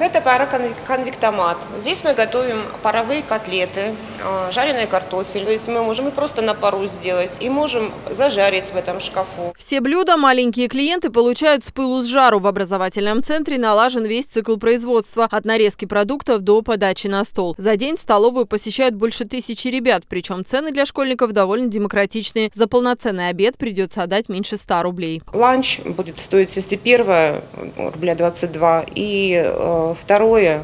Это пароконвектомат. Здесь мы готовим паровые котлеты, э, жареный картофель. То есть мы можем и просто на пару сделать, и можем зажарить в этом шкафу. Все блюда маленькие клиенты получают с пылу с жару. В образовательном центре налажен весь цикл производства. От нарезки продуктов до подачи на стол. За день столовую посещают больше тысячи ребят. Причем цены для школьников довольно демократичные. За полноценный обед придется отдать меньше 100 рублей. Ланч будет стоить, если первое, рубля 22, и э, второе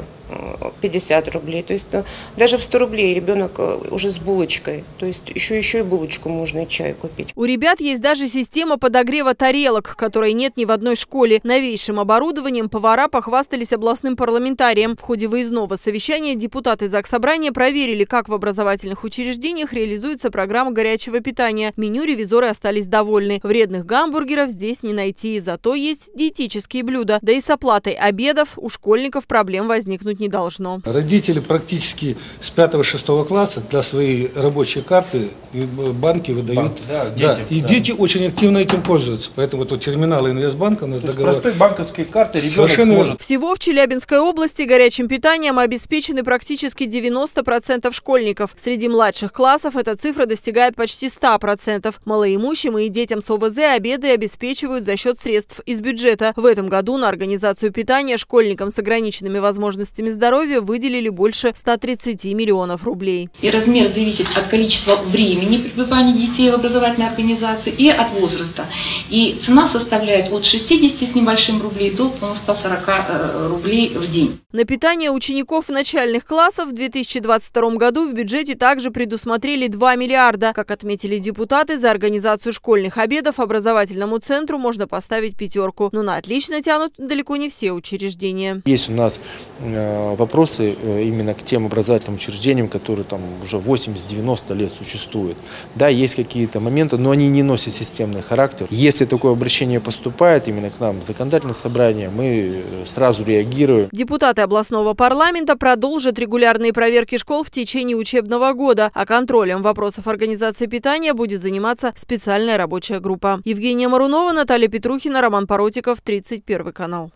50 рублей. То есть ну, даже в 100 рублей ребенок э, уже с булочкой. То есть еще, еще и булочку можно и чай купить. У ребят есть даже система подогрева тарелок, которой нет ни в одной школе. Новейшим оборудованием повара похвастались областным парламентарием. В ходе выездного совещания депутаты Заксобрания проверили, как в образовательных учреждениях реализуется программа горячего питания. Меню ревизоры остались довольны. Вредных гамбургеров здесь не найти, зато есть диетические блюда. Да и с оплатой обедов у школьников проблем возникнуть не должно. Родители практически с 5-6 класса для своей рабочей карты банки выдают. Банки, да, дети, да, и да. дети очень активно этим пользуются. Поэтому вот терминалы инвестбанка у нас То договор... простой банковской карты ребенок Совершенно сможет. Всего в Челябинской области горячим питанием обеспечены практически 90% школьников. Среди младших классов эта цифра достигает почти 100%. Малоимущим и детям с ОВЗ обеды обеспечивают за счет средств из бюджета. В этом году на организацию питания школьникам с ограниченными возможностями здоровья выделили больше 130 миллионов рублей. И размер зависит от количества времени пребывания детей в образовательной организации и от возраста. И цена составляет от 60 с небольшим рублей до 140 э, рублей в день. На питание учеников начальных классов в 2022 году в бюджете также предусмотрели 2 миллиарда. Как отметили депутаты, за организацию школьных обедов образовательному центру можно поставить пятерку. Но на отлично тянут далеко не все учреждения. Есть у нас э, Э, вопросы э, именно к тем образовательным учреждениям, которые там уже 80-90 лет существуют. Да, есть какие-то моменты, но они не носят системный характер. Если такое обращение поступает именно к нам законодательное собрание, мы э, сразу реагируем. Депутаты областного парламента продолжат регулярные проверки школ в течение учебного года, а контролем вопросов организации питания будет заниматься специальная рабочая группа. Евгения Марунова, Наталья Петрухина, Роман Поротиков, 31 канал.